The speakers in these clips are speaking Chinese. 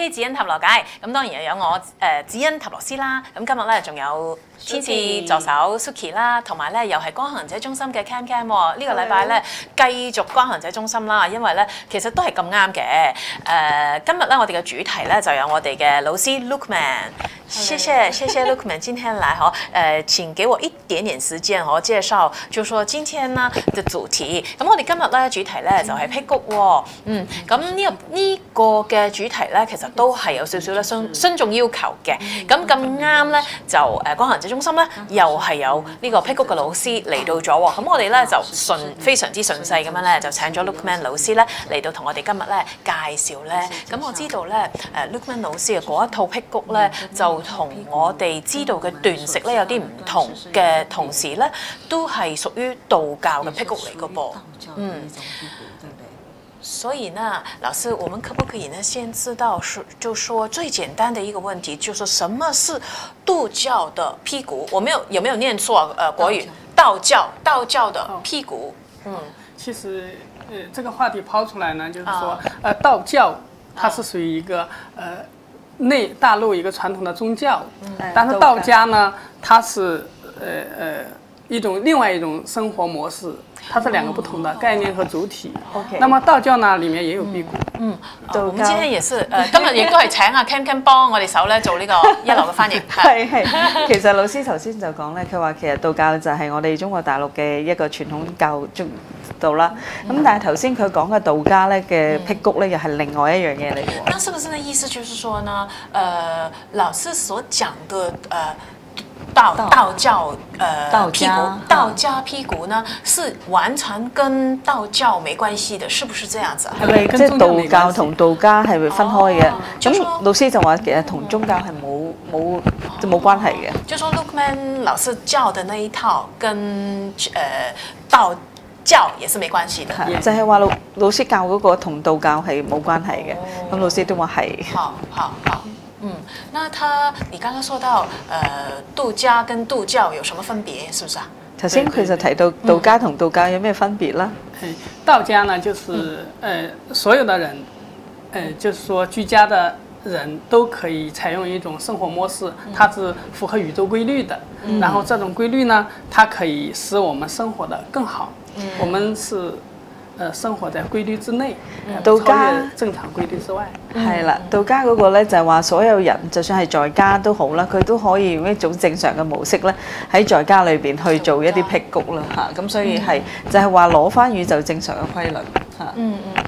大家嚟到 MIK 指恩塔羅解，咁當然又有我誒、呃、指恩塔羅斯啦。咁今日咧仲有天使助手 Suki 啦，同埋咧又係光行者中心嘅 Cam Cam 喎。呢、個禮拜咧繼續光行者中心啦，因為咧其實都係咁啱嘅。誒、今日咧我哋嘅主題咧就有我哋嘅老師 Lookman。謝謝謝謝 Lookman 今天來嗬，誒、請給我一點點時間我介紹，就說今天呢嘅主題。咁我哋今日咧主題咧就係辟谷喎，嗯，咁呢個呢個嘅主題咧其實都係有少少咧雙雙重要求嘅。咁咁啱咧就誒光行者中心咧又係有呢個辟谷嘅老師嚟到咗喎，咁我哋咧就順非常之順勢咁樣咧就請咗 Lookman 老師咧嚟到同我哋今日咧介紹咧。咁我知道咧誒 Lookman 老師嘅嗰一套辟谷咧就同我哋知道嘅斷食咧有啲唔同嘅，同時咧都係屬於道教嘅辟谷嚟嘅噃。嗯，所以呢，老师，我们可不可以呢先知道是，就说最简单的一个问题，就是什么是道教的屁股？我没有有没有念错？呃，国语道教道教的屁股。嗯，其实，呃，这个话题抛出来呢，就是说啊，呃，道教它是属于一個呃内大陆一个传统的宗教，但是道家呢，它是呃呃一种另外一种生活模式，它是两个不同的概念和主體。OK 那麼道教呢，裡面也有辟谷。嗯，道我們今天也是，誒、今日亦都係請阿 Ken Ken 幫我哋手咧做呢個 一流嘅翻譯。係係，其實老師頭先就講咧，佢話其實道教就係我哋中國大陸嘅一個傳統教宗道啦。咁但係頭先佢講嘅道家咧嘅辟谷咧，又係另外一樣嘢嚟嘅喎。那是不是呢意思就是說呢，呃，老師所講的呃道道道教呃辟道家谷道家辟谷呢，是完全跟道教没关系的，是不是这样子啊？係咪跟即係道教同道家係會分开嘅咁說老师就话其实同宗教系冇冇就冇关系嘅。就说 Lookman 老师教的那一套跟呃道教也是没关系的。就系话老老師教嗰個同道教系冇关系嘅。咁老师都話係。好好好，嗯，那他你刚刚说到呃道家跟道教有什么分别，是不是啊？頭先佢就提到道家同道教有咩分別啦？哎道家呢，就是呃所有的人，呃就是说居家的人都可以采用一种生活模式，它是符合宇宙规律的。然后这种规律呢，它可以使我们生活的更好。我们是呃生活在規律之內，到家正常規律之外。係啦，到家嗰個咧就係話所有人，就算係在家都好啦，佢都可以用一種正常嘅模式咧，喺在家裏邊去做一啲辟谷啦嚇。咁所以係就係話攞翻宇宙正常嘅規律嚇。嗯嗯嗯，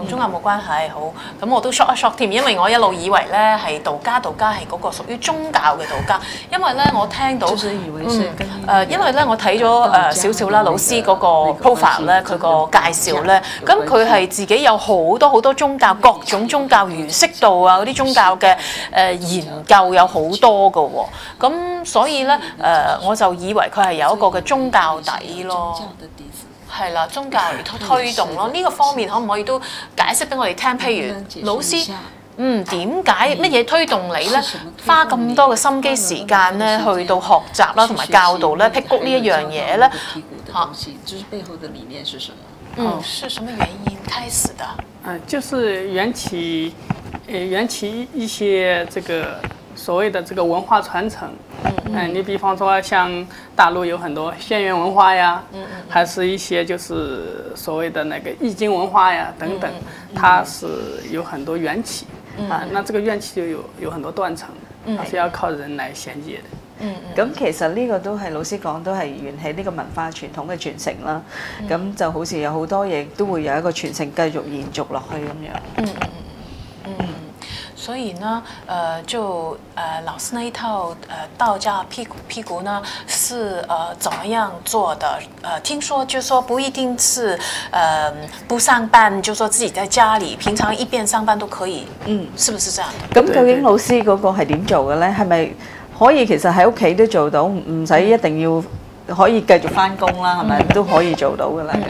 同宗教冇關係，好，咁我都 shock 一 shock 添，因為我一路以為咧係道家，道家係嗰個屬於宗教嘅道家，因為咧我聽到，就是以為是跟誒、因為咧我睇咗誒少少啦，老師嗰個 profile 咧，佢個介紹咧，咁佢係自己有好多好多宗教，各種宗教儒釋道啊嗰啲宗教嘅誒、研究有好多嘅喎，咁所以咧誒、我就以為佢係有一個嘅宗教底咯。係啦，宗教嚟推推動咯，呢、個方面可唔可以都解釋俾我哋聽？譬如老師，嗯，點解乜嘢推動你咧？花咁多嘅心機時間咧，去到學習啦，同埋教導咧，辟谷呢一樣嘢咧，辟谷的東西，就是背後的理念是什麼？嗯，是什麼原因開始的？嗯、就是緣起，呃，緣起一些這個所谓的这个文化传承。嗯、你比方说像大陆有很多仙源文化呀，嗯还是一些就是所谓的那个易经文化呀等等，它是有很多缘起。啊，那這個緣起就有有很多斷層，它是要靠人來銜接的。咁其實呢個都係老師講，都係源起呢個文化傳統嘅傳承啦。咁就好似有好多嘢都會有一個傳承繼續延續落去咁樣。所以呢，呃，就呃老师那一套呃道家辟谷辟谷呢，是呃怎么样做的？呃，听说就说不一定是呃不上班，就说自己在家里平常一边上班都可以，嗯，是不是這樣的？咁究竟老師嗰個係點做嘅呢？係咪可以其實喺屋企都做到，唔唔使一定要可以繼續翻工啦？係咪都可以做到嘅咧？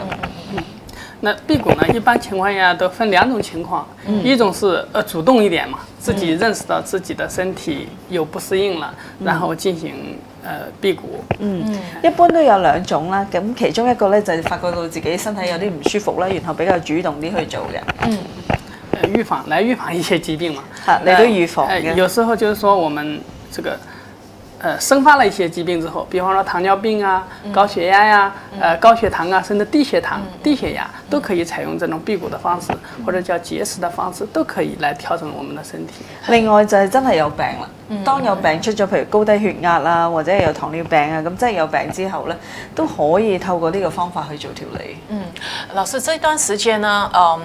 那辟谷呢，一般情况下都分两种情况，一种是呃主动一点嘛，自己认识到自己的身体有不适应了，然后进行呃辟谷。嗯，一般都有兩種啦。咁其中一個咧就係發覺到自己身體有啲唔舒服啦，然後比較主動啲去做嘅。呃，呃预防来预防一些疾病嘛。嚇你都預防。有時候就是說我們這個。呃，生发了一些疾病之后，比方说糖尿病啊、高血压呀、呃高血糖啊，甚至低血糖、低血压，都可以采用这种辟谷的方式，或者叫节食的方式，都可以來調整我們的身體。另外就係真係有病啦。當有病出咗，譬如高低血壓啊，或者有糖尿病啊，咁真係有病之後咧，都可以透過呢個方法去做調理。嗯，老師這段時間呢，嗯。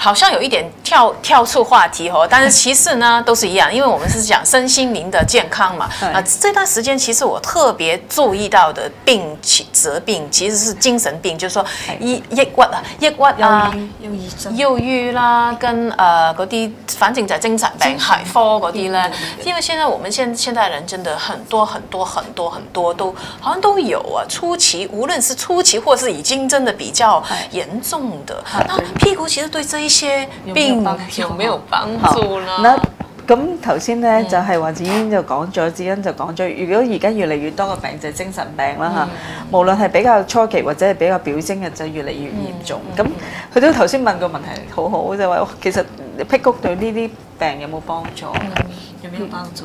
好像有一点跳跳出话题哦，但是其实呢都是一样，因为我们是讲身心灵的健康嘛。啊，这段时间其实我特别注意到的病其疾病其实是精神病，就是说抑抑鬱啊、抑鬱啊、憂鬱症、憂鬱啦，跟呃嗰啲，反正就係精神病海科嗰啲咧。因為現在我們現現代人真的很多很多很多很多都好像都有啊，初期無論是初期或是已經真的比較嚴重的，那屁股其實對這一些病有沒有幫助呢？嗱，咁頭先咧就係話子英就講咗，子欣就講咗，如果而家越嚟越多嘅病就係精神病啦嚇，無論係比較初期或者係比較表徵嘅，就越嚟越嚴重。咁佢都頭先問個問題好好，就話其實辟谷對呢啲病有冇幫助？有沒有幫助？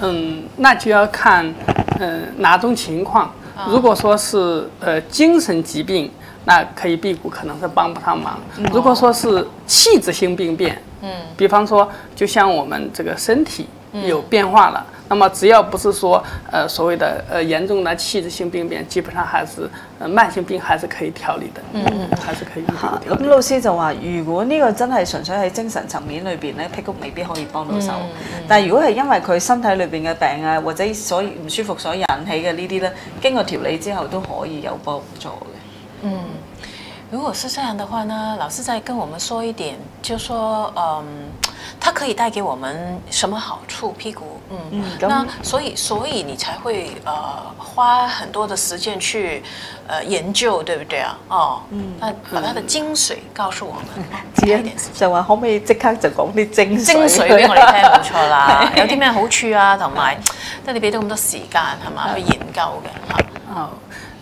嗯，那就要看，呃，哪種情況。如果說是呃精神疾病，那可以辟谷，可能是帮不上忙。如果说是器质性病变，嗯，比方说，就像我们这个身体有变化了，那么只要不是说呃所谓的呃严重的器质性病变，基本上还是呃慢性病还是可以调理的，嗯嗯，還是可以嚇，調理。咁老师就话，如果呢个真系纯粹喺精神层面里边咧，辟谷未必可以帮到手。但係如果系因为佢身体里边嘅病啊，或者所以唔舒服所引起嘅呢啲咧，经过调理之后都可以有帮助嘅。嗯，如果是这样的话呢，老师再跟我们说一点，就说嗯。它可以带给我们什么好处？屁股，嗯，嗯那所以所以你才会呃花很多的时间去呃研究，對不對啊？哦，嗯，那把它的精髓告訴我們，子欣一點就話可唔可以即刻就講啲精髓精髓俾我哋聽，冇錯啦。有啲咩好處啊？同埋即係你俾咗咁多時間係嘛去研究嘅嚇。哦，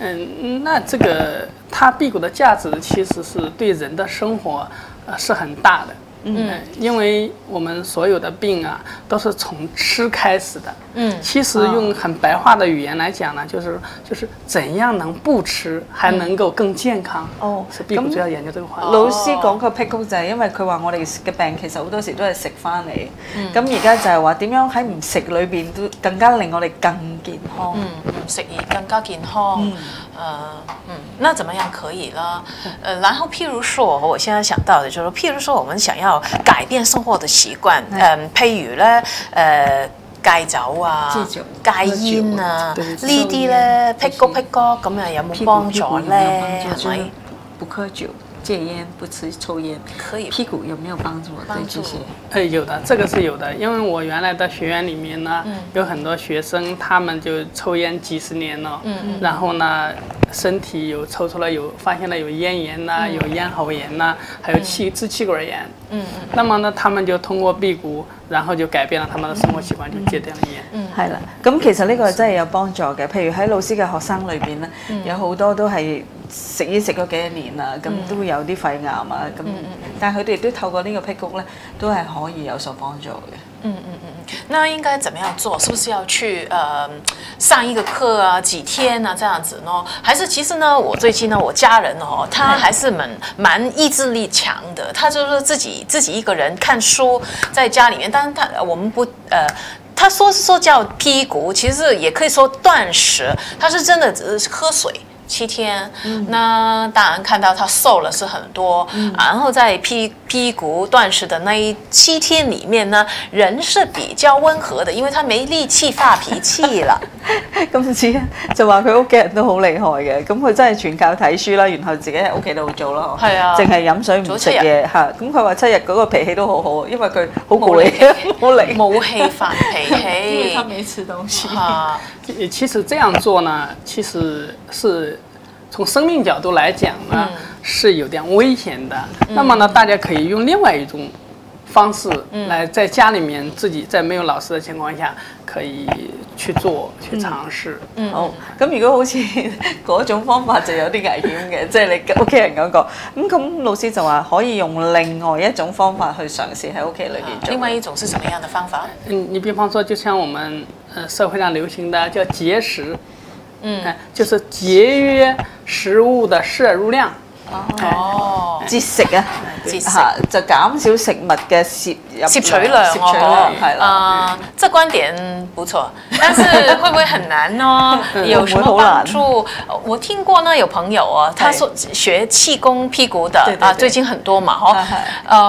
嗯，那這個它辟谷的价值其实是对人的生活呃是很大的。嗯，因为我们所有的病啊，都是从吃开始的。嗯，其实用很白话的语言来讲呢，就是就是怎样能不吃还能夠更健康。哦是辟谷主要研究這個話題。老師講個辟谷就係因為佢話我哋嘅病其實好多時都係食翻嚟，咁而家就係話點樣喺唔食裏邊都更加令我哋更健康。嗯，食而更加健康。嗯，呃，嗯，那怎麼樣可以啦？呃，然後譬如說，我現在想到的就是，譬如說，我們想要改變生活的習慣，嗯，譬如咧，誒。戒酒啊，戒酒戒煙啊，呢啲咧辟谷辟谷咁啊，有冇幫助咧？係咪？不喝酒、戒煙、不吃抽煙，可以。屁股有沒有幫助？幫助。對這些，呃，有的，這個是有的，因為我原來的學院裡面呢，有很多學生，他們就抽煙幾十年了，然後呢，身体有抽出来有发现了有咽炎呐、有咽喉炎呐、還有气支气管炎，嗯嗯，那麼呢，他們就通過辟谷，然後就改變了他們的生活習慣，就戒掉了煙。係啦，咁其實呢個真係有幫助嘅。譬如喺老師嘅學生裏邊咧，有好多都係食煙食咗幾多年啦，咁都會有啲肺癌啊，咁但係佢哋都透過呢個辟谷咧，都係可以有所幫助嘅。嗯嗯嗯嗯，那应该怎么样做？是不是要去呃上一个课啊，几天啊，这样子呢？还是其实呢，我最近呢，我家人哦，他还是蛮蛮意志力强的，他就是自己自己一个人看书在家里面，但是他我们不呃。他说说叫辟谷，其实也可以说断食。他是真的只是喝水七天，那当然看到他瘦了是很多。然后在辟辟谷断食的那一七天里面呢，人是比較温和的，因為他沒力氣發脾氣了。咁子欣就話佢屋企人都好厲害嘅，咁佢真係全靠睇書啦，然後自己喺屋企度做咯，係啊淨係飲水唔食嘢嚇。咁佢話七日嗰個脾氣都好好，因為佢好攰，冇力。冇氣發脾 因為氣他沒吃東西。啊，其其實這樣做呢，其实是从生命角度来讲呢，是有点危险的。那么呢，大家可以用另外一种方式来在家里面自己在没有老师的情况下可以去做去嘗試。好，咁如果好似 嗰種方法就有啲危險嘅，即係你屋企人嗰、個，咁咁老師就話可以用另外一種方法去嘗試喺屋企裏邊做。另外一種是什麼樣的方法？嗯，你比方說，就像我們呃社会上流行的叫节食，嗯，就是节约食物的摄入量。哦，節食啊，節食嚇就減少食物嘅攝入攝取量，攝取量哦，係啦。啊，這觀點不錯，但是會不會很難呢？有什麼幫助？我聽過呢，有朋友啊，他說學氣功辟谷的啊，最近很多嘛，哦係係，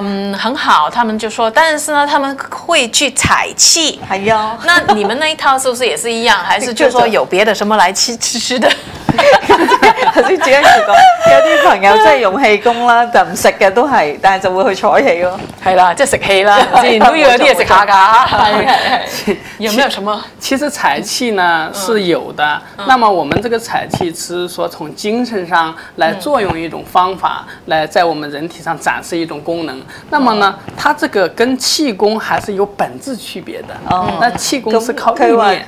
嗯，很好，他們就說，但是呢，他們會去採氣。係啊，那你們那一套是不是也是一樣？還是就說有別的什麼來吃吃吃的？頭先自己講，有啲朋友真係用氣功啦，就唔食嘅都係，但係就會去採氣咯。係啦，即係食氣啦，自然都要有啲嘢食下㗎。有沒有什麼？其實採氣呢是有的，那麼我們這個採氣只是說從精神上來作用一種方法，來在我們人體上展示一種功能。那麼呢，它這個跟氣功還是有本質區別的。哦那氣功是靠意念。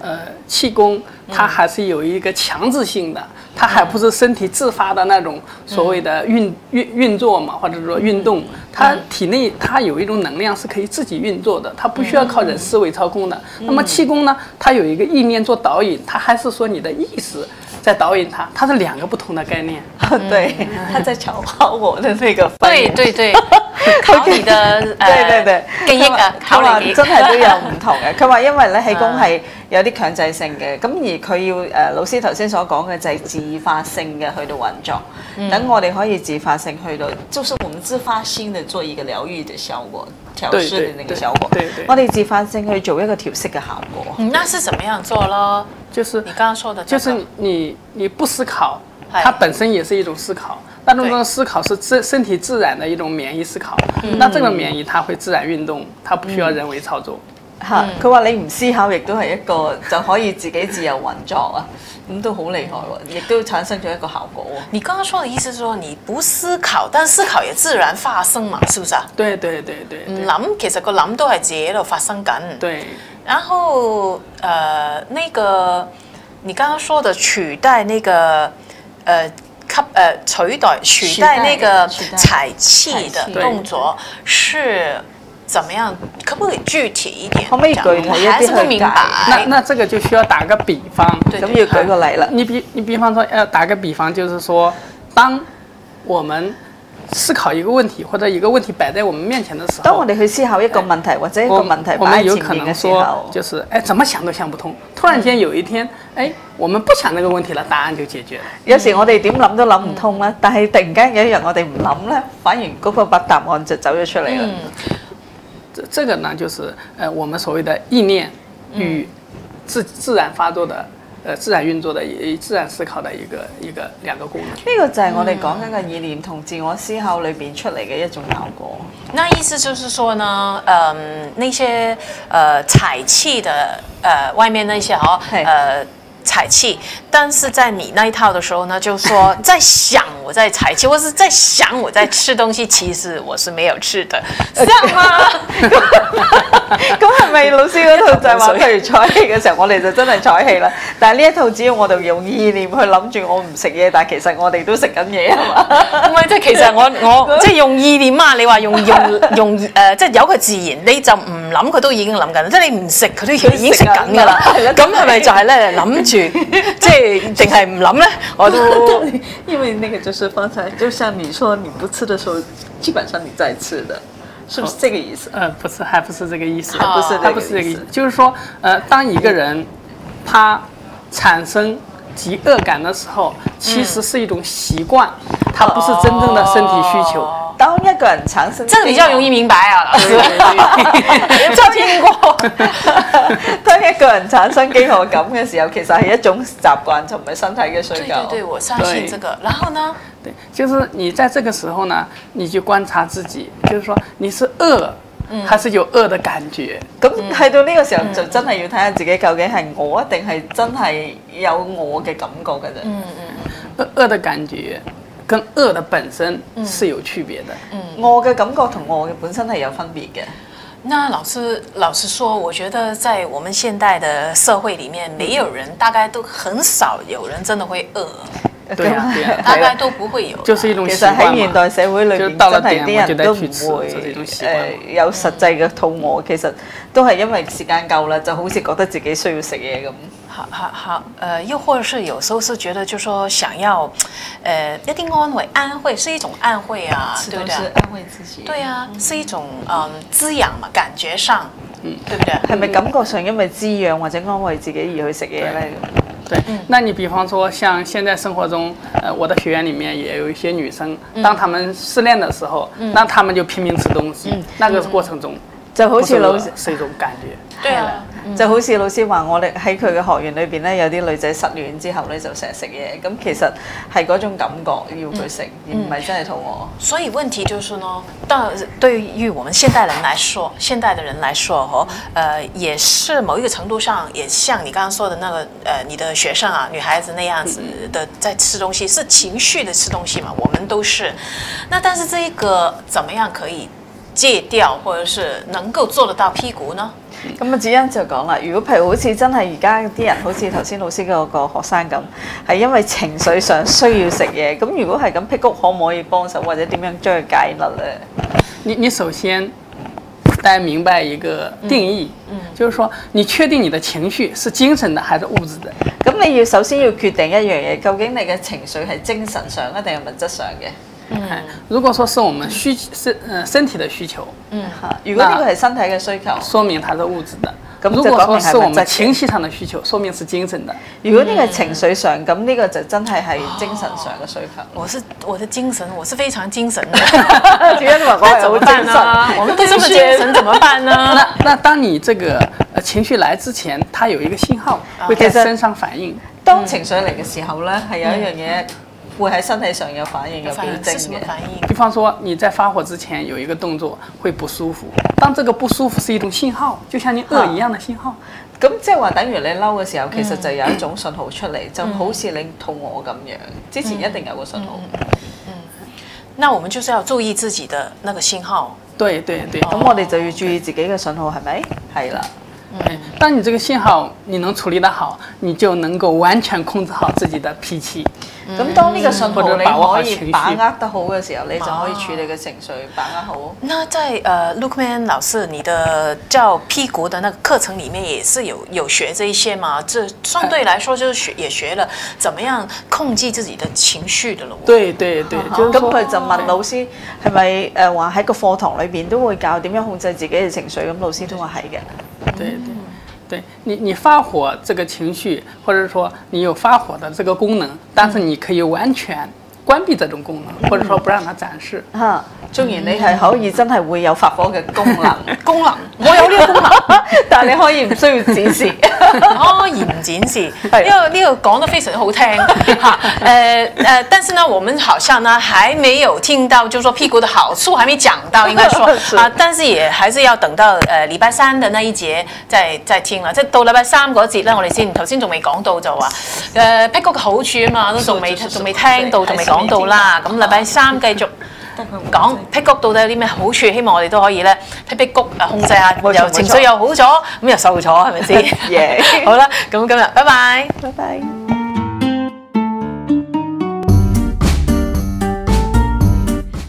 呃气功，它还是有一个强制性的，它还不是身体自发的那种所谓的运运运作嘛，或者说运动，它体内它有一种能量是可以自己运作的，它不需要靠人思维操控的。那么气功呢，它有一个意念做导引，它还是说你的意识在导引它，它是两个不同的概念。對，他在嘲考我的那個 翻譯。對對 對，考你的對對對，誒記憶啊，考佢話你真係都有唔同嘅。佢話因為咧氣功係有啲強制性嘅，咁而佢要誒老師頭先所講嘅就係自發性嘅去到運作，等我哋可以自發性去到，就是我們自發性的做一個療愈的效果，調對試的那個對效果。對對我哋自發性去做一個調適嘅效果。嗯那是怎麼樣做咯？就是你剛剛說的這個，就是你你不思考，嗨它本身也是一种思考，但是這種思考是自身体自然的一种免疫思考。那這個免疫它會自然運動，它不需要人為操作。嚇！佢話你唔思考，亦都係一個就可以自己自由運作啊，咁都好厲害喎，亦都產生咗一個效果喎。你剛剛說的意思是說你不思考，但思考也自然發生嘛，是不是啊？對對對對對唔諗，其實個諗都係自己喺度發生緊。對。然後呃，那個你剛剛說的取代那個呃吸呃取代取代那個取代採氣的动作是怎么样？可不可以具体一點講？可唔可以具體一啲我還是不明白那。那这个就需要打个比方。對咁要舉個例啦。你比你比方说，呃打个比方，就是说，当我們思考一个问题或者一个问题摆在我们面前的时候，当我哋去思考一個問題或者一個我問題我擺喺前們有可能面嘅時候，，就是哎，怎么想都想不通。突然间有一天，哎，我们不想那个问题了，答案就解决了。有时我哋点谂都谂唔通啦，但係突然间有一日我哋唔谂咧，反而嗰個答答案就走咗出嚟啦。嗯，這這個呢，就是呃我们所谓的意念与自自然发作的，呃自然運作的、以自然思考的一個一個兩個功能。呢個就係我哋講緊嘅意念同自我思考裏邊出嚟嘅一種效果。那意思就是說呢，嗯，那些呃彩氣的呃外面那些哦，呃彩氣，但是在你那一套的时候呢，就说 在想我在採氣，或是在想我在吃东西，其實我是沒有吃的，這樣嗎？咁係咪老師嗰套就係話，譬如採氣嘅時候，我哋就真係採氣啦。但係呢一套只要我哋用意念去諗住我唔食嘢，但係其實我哋都食緊嘢啊嘛？唔係，即係其實我我即係用意念啊！你話用用用誒、呃，即係由佢自然，你就唔諗佢都已經諗緊，即係你唔食佢都已經食緊㗎啦。咁係咪就係咧諗住，即係定係唔諗咧？我都 因为那个就是方才，就像你说你不吃的时候，基本上你在吃的，是不是这个意思？呃，不是，还不是这个意思，還不是还不是这个意思，就是说，呃，当一个人他产生饥饿感的时候，其实是一种习惯，它不是真正的身体需求。哦當一個人產生這個比较容易明白啊，老师，就聽過。當一個人產生飢渴感嘅時候，其實係一種習慣，就唔係身體嘅需對對求。對，我相信這個。然後呢？對，就是你在這個時候呢，你就觀察自己，就是說你是餓還是有惡的感覺。咁去到呢個時候就真係要睇下自己究竟係我，定係真係有我嘅感覺嘅啫。惡惡的感覺跟惡的本身是有區別的。我嘅感覺同我嘅本身係有分別嘅。那老師老實說，我覺得在我們現代的社會裡面，沒有人，大概都很少有人真的會餓，對啊大概都不會有。就是一種其實習慣嘛。喺現代社會裏邊，就到了真係啲人都唔會這是一種習慣誒有實際嘅肚餓，其實都係因為時間夠啦，就好似覺得自己需要食嘢咁。好好好，呃，又或者是有时候是觉得，就说想要，呃，一定安慰，安慰是一种安慰啊，对不是？安慰自己。对啊，是一种嗯滋养嘛，感觉上，嗯，对不對？係咪感覺上因為滋養或者安慰自己而去食嘢咧？對，那你比方说，像现在生活中，呃，我的学员里面也有一些女生，当她们失恋的时候，那她们就拼命吃东西，那个过程中，就好似老是是一种感觉，对啊，就好似老師話，我哋喺佢嘅學員裏邊咧，有啲女仔失戀之後咧，就成日食嘢。咁其實係嗰種感覺要佢食，而唔係真係肚餓。所以問題就是呢，當對於我們現代人來說，現代的人來說，哦，呃，也是某一個程度上，也像你剛剛說的那個，呃，你的學生啊，女孩子那樣子的在吃東西，是情緒的吃東西嘛？我們都是。那但是這一個怎麼樣可以戒掉，或者是能夠做得到辟谷呢？咁啊，子欣就講啦，如果譬如好似真係而家啲人，好似頭先老師嗰個學生咁，係因為情緒上需要食嘢，咁如果係咁辟谷，可唔可以幫手，或者點樣將佢解甩咧？你你首先，大家明白一個定義，就是說，你確定你的情緒是精神的還是物質的？咁你要首先要決定一樣嘢，究竟你嘅情緒係精神上啊，定係物質上嘅？哎如果說是我們需身呃身體的需求，嚇，如果呢個係身體嘅需求，說明它是物質的；咁如果就講明係說是我物質嘅們情緒上的需求，說明是精神的。如果呢個係情緒上，咁呢個就真係係精神上嘅需求。我是我的精神，我是非常精神的，子欣話我係好那怎麼辦精呢？神，我們都這麼精神，怎麼辦呢？那那當你這個呃情緒來之前，它有一個信號會在身上反應。當情緒嚟嘅時候咧，係有一樣嘢會喺身體上有反應、有表反应是什徵嘅。反應？比方說你在發火之前有一個動作會不舒服，當這個不舒服是一種信号，就像你餓一樣的信号。咁即係話，等於你嬲嘅時候，其實就有一種信号出嚟，就好似你肚餓咁樣。之前一定有個信号。嗯。那我們就是要注意自己的那個信号。對對對。咁我哋就要注意自己嘅信号係咪？係啦。哎當你这个信号你能处理得好，你就能夠完全控制好自己的脾氣。咁當呢個信號你或者把握好可以把握得好嘅時候，你就可以處理嘅情緒，把握好。那在呃 Lookman 老師你的叫 P 股的那個課程裡面，也是有有學這一些嘛？這相對來說就是學也學了怎麼樣控制自己的情緒的咯。對對對，就是咁說佢就問老師係咪誒話喺個課堂裏邊都會教點樣控制自己嘅情緒？咁老師都話係嘅。對對對，你你发火这个情绪，或者说你有发火的这个功能，但是你可以完全关闭这种功能，或者说不让它展示。哈，纵然你系可以真系会有发火嘅功能，功能，我有呢个功能。但係你可以唔需要展示。哦，而唔展示，呢係個呢個講得非常好聽 哈，呃呃，但是呢，我們好像呢還沒有聽到，就是說屁股的好處還沒講到，應該說 是啊，但是也還是要等到呃禮拜三的那一節再再聽啦，即係到禮拜三嗰節咧，我哋先頭先仲未講到就話誒辟谷嘅好處啊嘛，都仲未仲未聽到，仲未講到啦，咁禮拜三繼續。講辟谷到底有啲咩好處？希望我哋都可以咧辟辟谷啊，控制下又情緒又好咗，咁又瘦咗，係咪先？耶 好啦，咁今日拜拜。拜拜。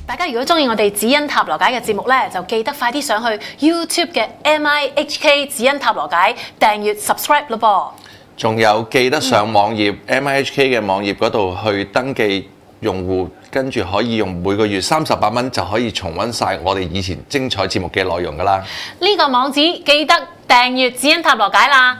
大家如果中意我哋紫恩塔羅解嘅節目咧，就記得快啲上去 YouTube 嘅 MIHK 紫恩塔羅解訂閱 subscribe 咯噃。仲有記得上網頁 MIHK 嘅網頁嗰度去登記用戶，跟住可以用每個月三十八蚊就可以重温晒我哋以前精彩節目嘅內容噶啦。呢個網址記得订阅紫欣塔罗解啦。